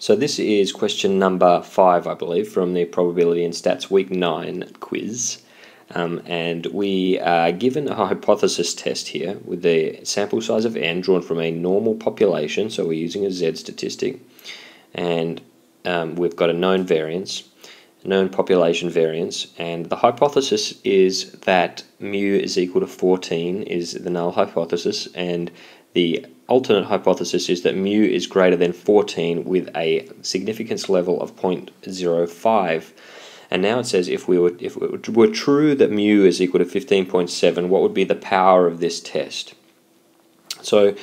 So this is question number five, I believe, from the Probability and Stats Week 9 quiz. Um, and we are given a hypothesis test here with the sample size of n drawn from a normal population, so we're using a z statistic, and um, we've got a known variance, known population variance, and the hypothesis is that mu is equal to 14 is the null hypothesis, and the alternate hypothesis is that mu is greater than 14 with a significance level of 0.05. And now it says if we were if it were true that mu is equal to 15.7, what would be the power of this test? So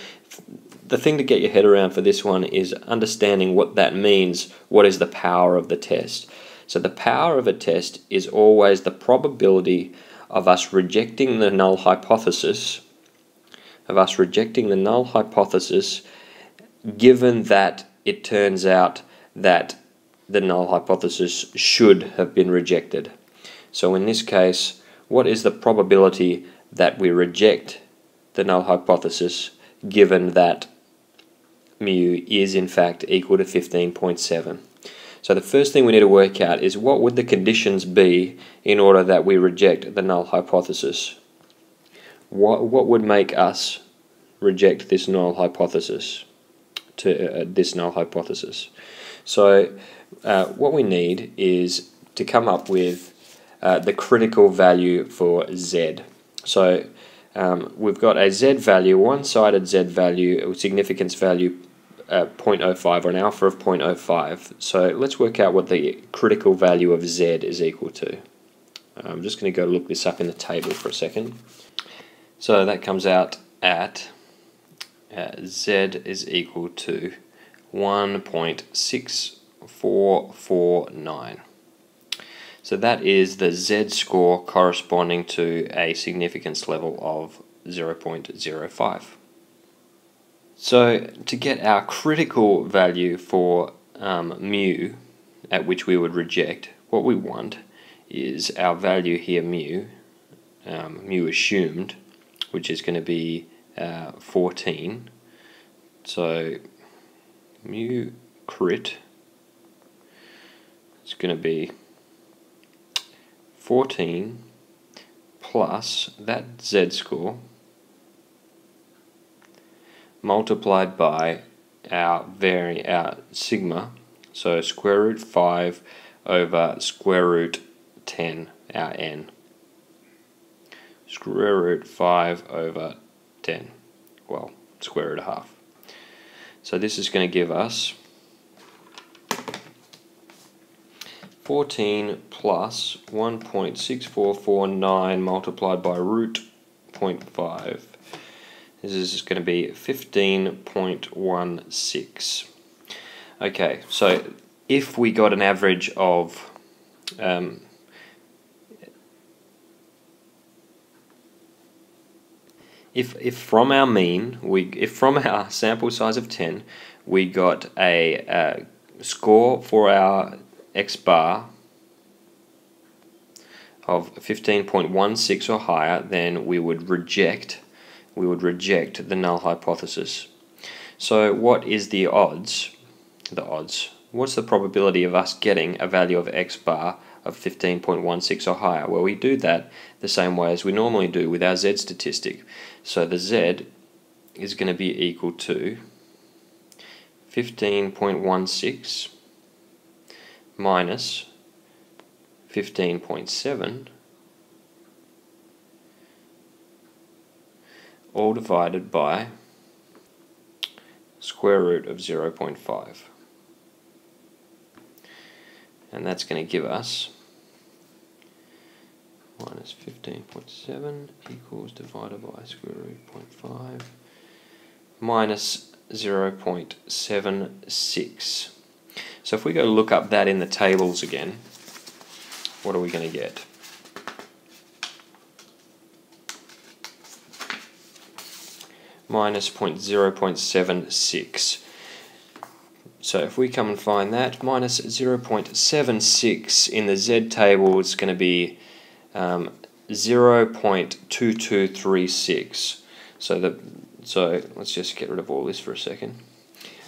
the thing to get your head around for this one is understanding what that means. What is the power of the test? So the power of a test is always the probability of us rejecting the null hypothesis of us rejecting the null hypothesis given that it turns out that the null hypothesis should have been rejected. So in this case, what is the probability that we reject the null hypothesis given that mu is in fact equal to 15.7? So the first thing we need to work out is what would the conditions be in order that we reject the null hypothesis? what, what would make us reject this null hypothesis to uh, this null hypothesis? So uh, what we need is to come up with uh, the critical value for z. So um, we've got a z value, one-sided z value, significance value uh, 0.05 or an alpha of 0.05. So let's work out what the critical value of z is equal to. I'm just going to go look this up in the table for a second. So that comes out at uh, z is equal to 1.6449. So that is the z score corresponding to a significance level of 0.05. So to get our critical value for um, mu at which we would reject, what we want is our value here mu, um, mu assumed, which is going to be uh, 14. So mu crit is going to be 14 plus that z score multiplied by our vari our sigma so square root 5 over square root 10 our n square root 5 over 10. Well, square root of half. So this is going to give us 14 plus 1.6449 multiplied by root 0.5. This is going to be 15.16. Okay, so if we got an average of um, if if from our mean we if from our sample size of 10 we got a, a score for our x bar of 15.16 or higher then we would reject we would reject the null hypothesis so what is the odds the odds what's the probability of us getting a value of x bar of 15.16 or higher. Well, we do that the same way as we normally do with our z statistic. So the z is going to be equal to 15.16 minus 15.7 all divided by square root of 0.5 and that's going to give us minus 15.7 equals divided by square root 0.5 minus 0.76. So if we go look up that in the tables again, what are we going to get? Minus 0.0.76. So if we come and find that, minus 0.76 in the Z table, it's going to be um, 0.2236. So the so let's just get rid of all this for a second.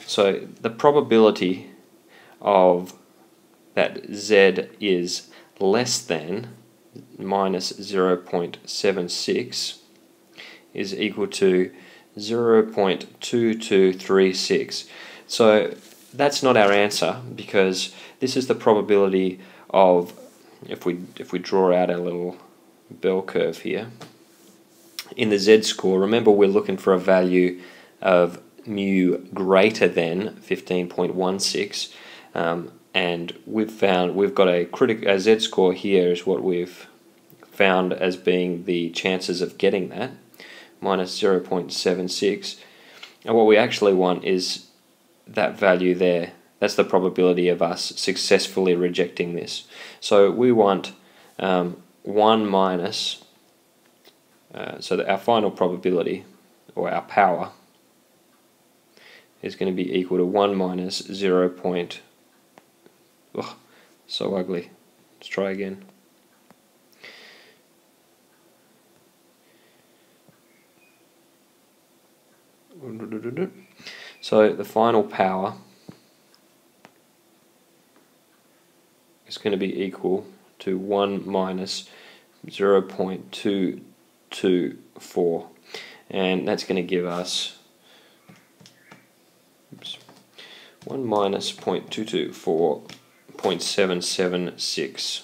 So the probability of that z is less than minus 0.76 is equal to 0.2236. So that's not our answer because this is the probability of if we if we draw out our little bell curve here in the z score remember we're looking for a value of mu greater than 15.16 um, and we've found we've got a critical a z score here is what we've found as being the chances of getting that minus 0.76 and what we actually want is that value there that's the probability of us successfully rejecting this so we want um, 1 minus uh, so that our final probability or our power is going to be equal to 1 minus 0. Point, so ugly. Let's try again. So the final power is going to be equal to 1 minus 0 0.224 and that's going to give us oops, 1 minus 0.224 0.776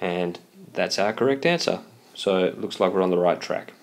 and that's our correct answer. So it looks like we're on the right track